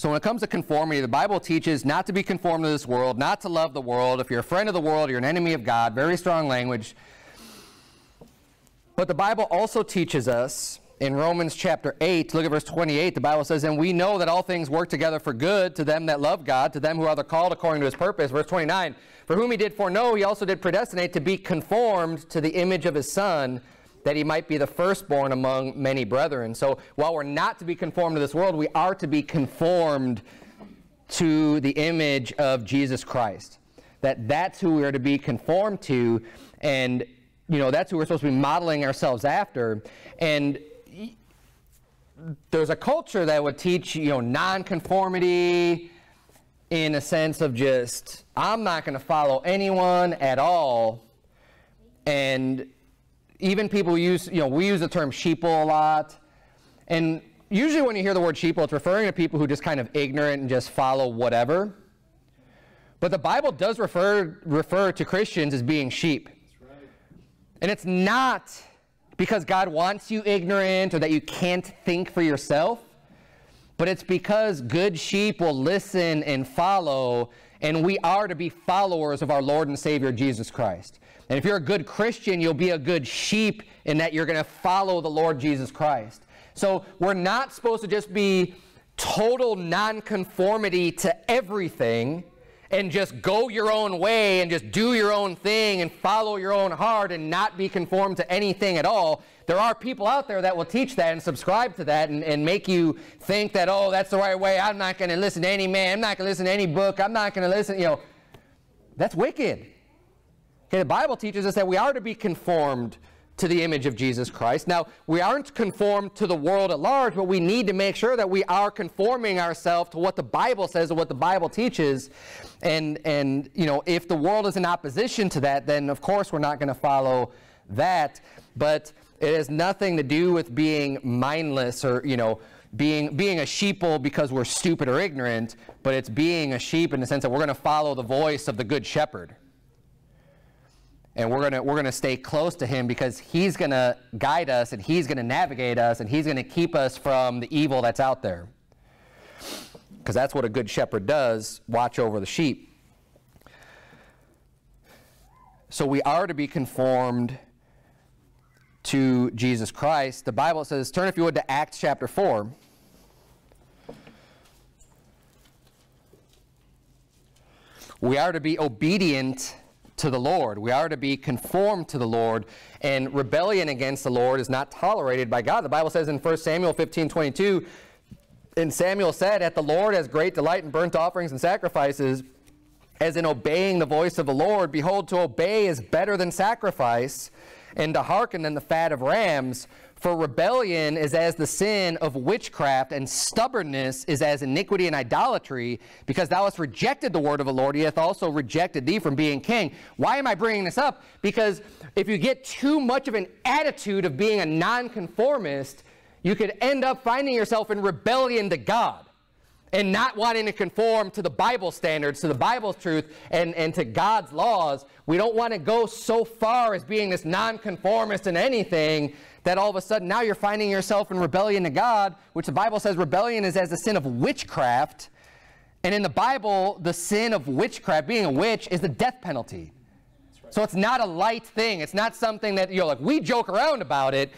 So when it comes to conformity, the Bible teaches not to be conformed to this world, not to love the world. If you're a friend of the world, you're an enemy of God. Very strong language. But the Bible also teaches us in Romans chapter 8, look at verse 28, the Bible says, And we know that all things work together for good to them that love God, to them who are the called according to his purpose. Verse 29, For whom he did foreknow, he also did predestinate to be conformed to the image of his Son, that he might be the firstborn among many brethren. So while we're not to be conformed to this world, we are to be conformed to the image of Jesus Christ. That that's who we are to be conformed to, and you know that's who we're supposed to be modeling ourselves after. And there's a culture that would teach you know nonconformity in a sense of just I'm not going to follow anyone at all, and even people use, you know, we use the term sheeple a lot. And usually when you hear the word sheeple, it's referring to people who just kind of ignorant and just follow whatever. But the Bible does refer, refer to Christians as being sheep. And it's not because God wants you ignorant or that you can't think for yourself, but it's because good sheep will listen and follow, and we are to be followers of our Lord and Savior Jesus Christ. And if you're a good Christian, you'll be a good sheep in that you're going to follow the Lord Jesus Christ. So we're not supposed to just be total nonconformity to everything and just go your own way and just do your own thing and follow your own heart and not be conformed to anything at all. There are people out there that will teach that and subscribe to that and, and make you think that, oh, that's the right way. I'm not going to listen to any man. I'm not going to listen to any book. I'm not going to listen, you know. That's wicked. Okay, the Bible teaches us that we are to be conformed to the image of Jesus Christ. Now, we aren't conformed to the world at large, but we need to make sure that we are conforming ourselves to what the Bible says and what the Bible teaches. And, and, you know, if the world is in opposition to that, then of course we're not going to follow that. But it has nothing to do with being mindless or, you know, being, being a sheeple because we're stupid or ignorant, but it's being a sheep in the sense that we're going to follow the voice of the good shepherd and we're going to we're gonna stay close to him because he's going to guide us and he's going to navigate us and he's going to keep us from the evil that's out there. Because that's what a good shepherd does, watch over the sheep. So we are to be conformed to Jesus Christ. The Bible says, turn if you would to Acts chapter 4. We are to be obedient to the Lord. We are to be conformed to the Lord, and rebellion against the Lord is not tolerated by God. The Bible says in 1 Samuel 15, 22, and Samuel said, At the Lord has great delight in burnt offerings and sacrifices, as in obeying the voice of the Lord. Behold, to obey is better than sacrifice, and to hearken than the fat of rams. For rebellion is as the sin of witchcraft, and stubbornness is as iniquity and idolatry, because thou hast rejected the word of the Lord, he hath also rejected thee from being king. Why am I bringing this up? Because if you get too much of an attitude of being a nonconformist, you could end up finding yourself in rebellion to God and not wanting to conform to the Bible standards, to the Bible's truth, and, and to God's laws. We don't want to go so far as being this nonconformist in anything that all of a sudden now you're finding yourself in rebellion to God, which the Bible says rebellion is as the sin of witchcraft. And in the Bible, the sin of witchcraft, being a witch, is the death penalty. So it's not a light thing. It's not something that, you know, like we joke around about it,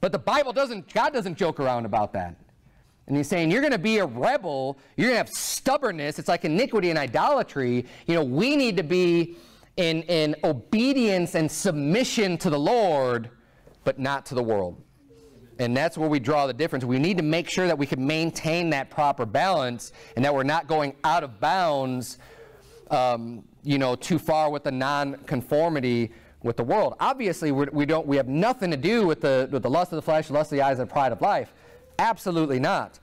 but the Bible doesn't, God doesn't joke around about that. And he's saying, you're going to be a rebel. You're going to have stubbornness. It's like iniquity and idolatry. You know, we need to be in, in obedience and submission to the Lord but not to the world. And that's where we draw the difference. We need to make sure that we can maintain that proper balance and that we're not going out of bounds, um, you know, too far with the non-conformity with the world. Obviously, we're, we don't, we have nothing to do with the, with the lust of the flesh, the lust of the eyes, and the pride of life. Absolutely not.